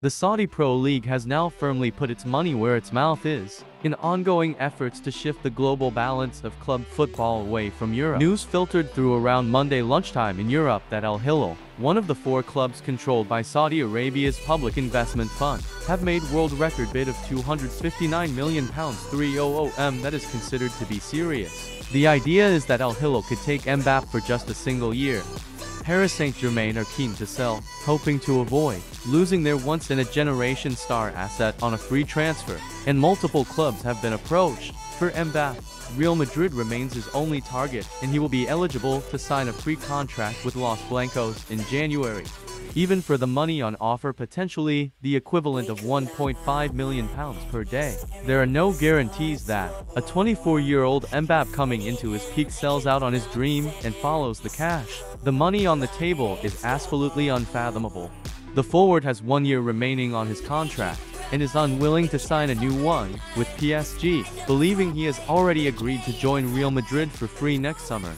The Saudi Pro League has now firmly put its money where its mouth is, in ongoing efforts to shift the global balance of club football away from Europe. News filtered through around Monday lunchtime in Europe that Al Hilal, one of the four clubs controlled by Saudi Arabia's public investment fund, have made world record bid of 259 million pounds 300m that is considered to be serious. The idea is that Al Hilal could take Mbappe for just a single year, Paris Saint-Germain are keen to sell, hoping to avoid losing their once-in-a-generation star asset on a free transfer, and multiple clubs have been approached. For Mbappe, Real Madrid remains his only target, and he will be eligible to sign a free contract with Los Blancos in January even for the money on offer potentially the equivalent of 1.5 million pounds per day. There are no guarantees that a 24-year-old Mbappe coming into his peak sells out on his dream and follows the cash. The money on the table is absolutely unfathomable. The forward has one year remaining on his contract and is unwilling to sign a new one with PSG, believing he has already agreed to join Real Madrid for free next summer.